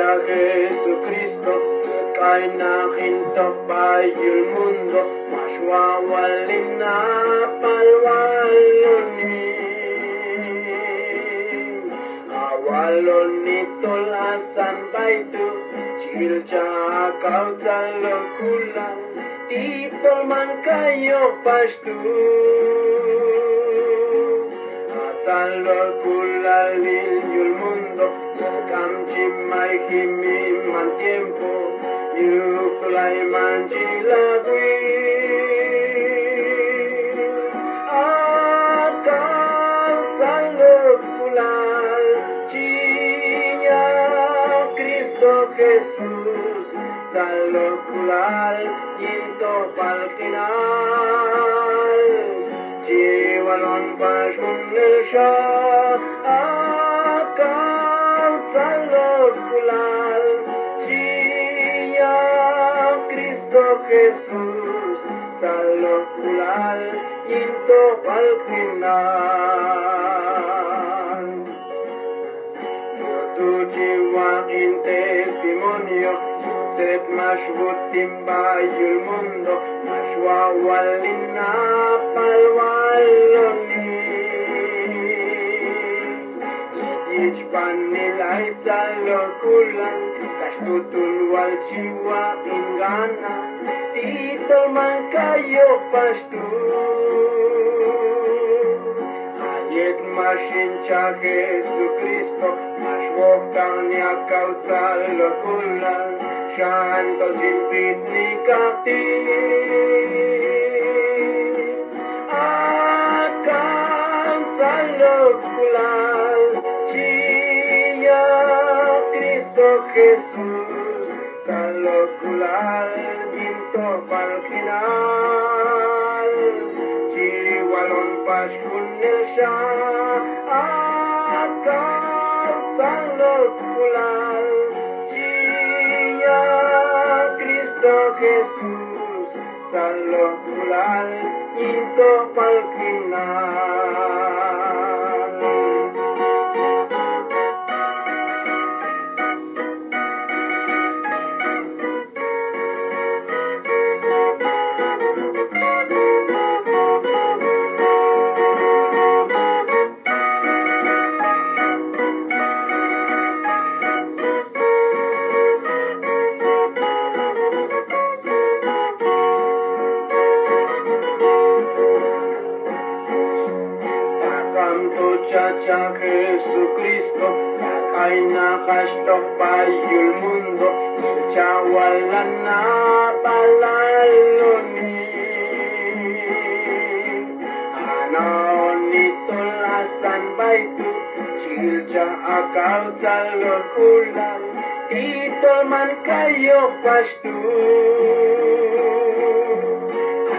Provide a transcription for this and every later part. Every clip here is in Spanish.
a Jesucristo, kainahinto pa'y mundo, maswawalin na palwalonin. Awalon nito lasan baitu, chilcha kautan lokulan, tipo man kayo pastu. Atan lokulan lil tiempo Yukulay man chilagwi Akal salor kulal Chinya Cristo Jesús Salor kulal Yinto pal final. Jiwalon pashunil Jesús Salor kulal Yinto pal final. Tu jiwa in testimonio Set mashbut timbayul mundo Mashwawalin na palwaloni Spaniel aitzailo kulan Kastutun waltziua ingana Tito mankaio pastu Haiek masintxa Jesu Kristo Asbokan Jesús Salok kulal Ginto pal final Jiwalon pashkunil siya Akan salok kulal Chia Cristo Jesús Salok kulal Ginto pal final muchacha Jesucristo, la caina pa' y el mundo, el chahualana Ano ni la san baitu, chilcha talo kulang, tito man kayo pastu.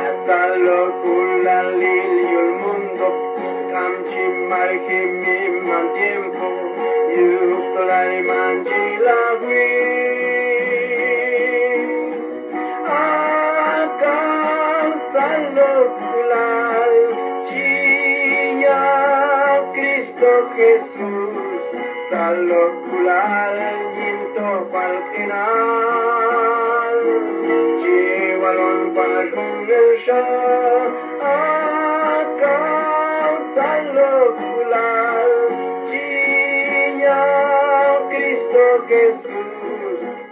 Atzalokula liliul mundo, Kamchi marikimi man tiempo Yuklay man chilagwi Akan sa lokulan Chinya Cristo Jesús Sa lokulan Yinto pal final Jiwalon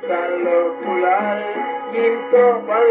pular pulare quinto para